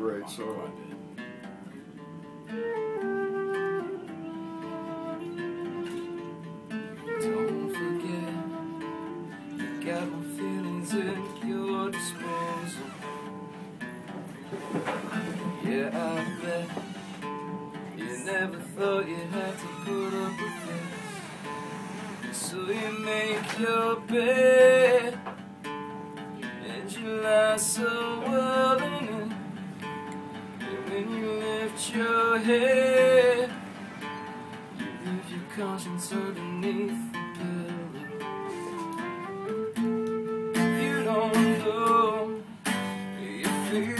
great song. Don't forget, you got my feelings at your disposal. Yeah, I bet you never thought you had to put up with this. So you make your bed and you lie so well. You lift your head, you leave your conscience underneath the pillow. You don't know your feelings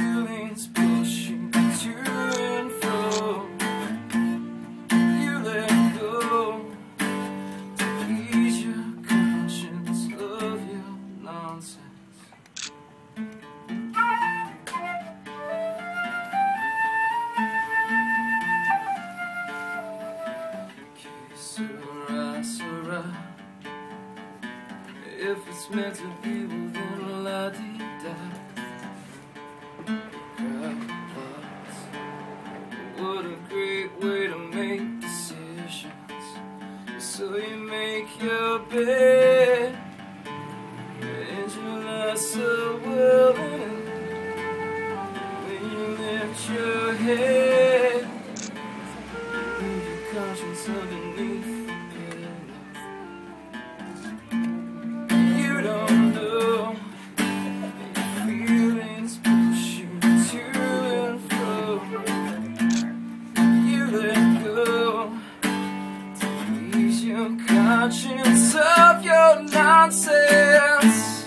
If it's meant to be, well then la di da. What a great way to make decisions. So you make your bed, and you lie so well in. When you lift your head. Leave your conscience underneath conscience of your nonsense.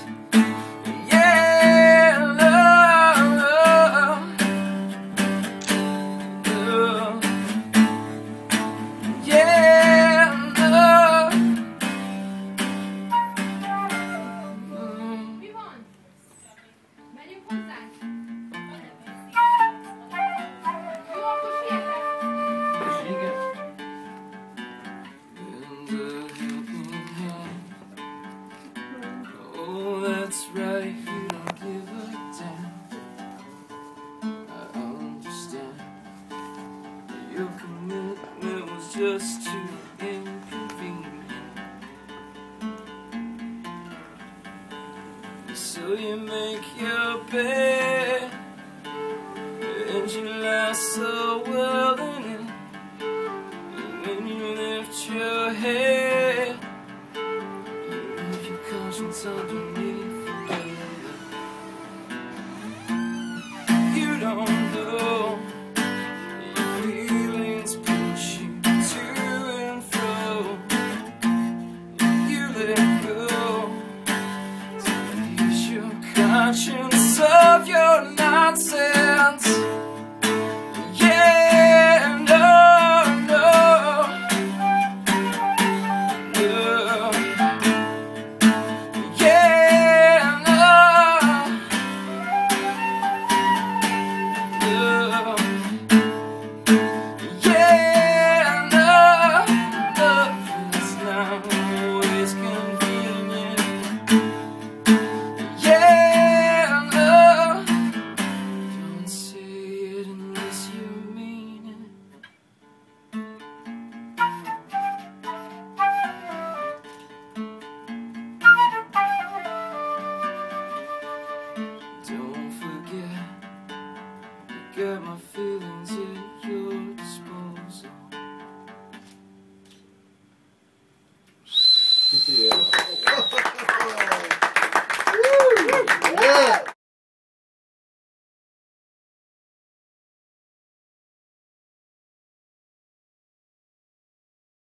Right, you don't give a damn. I understand. that Your commitment was just too inconvenient. So you make your bed, and you lie so well in it. And when you lift your head, you leave your conscience underneath Yeah.